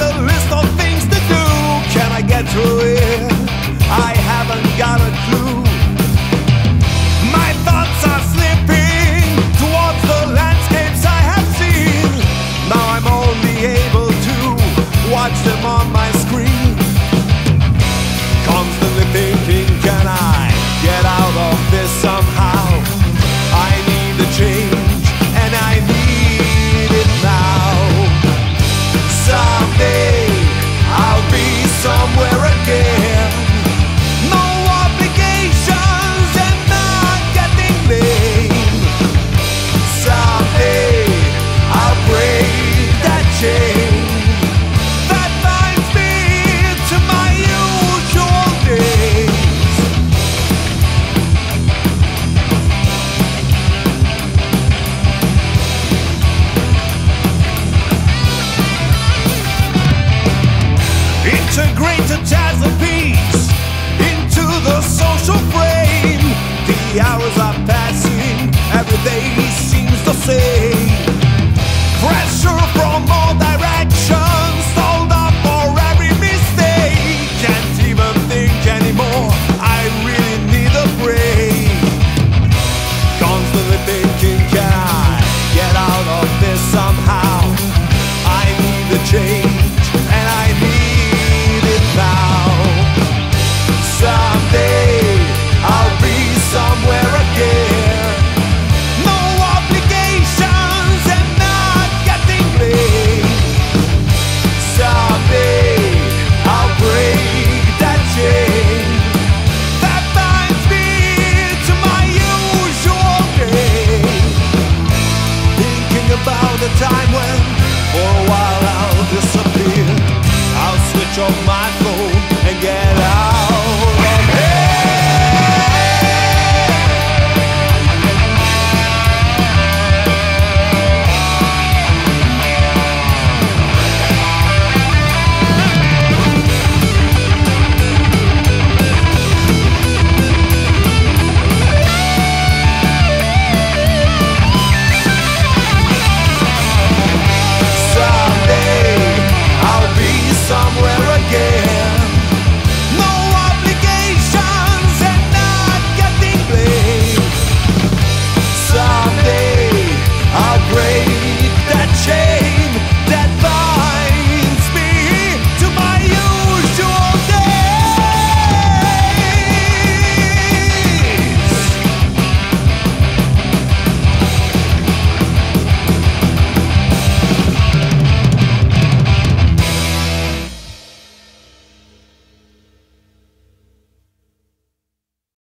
a list of things to do. Can I get through it? I haven't got a clue. My thoughts are slipping towards the landscapes I have seen. Now I'm only able to watch integrate and ties piece into the social frame. The hours are passing, every day seems the same.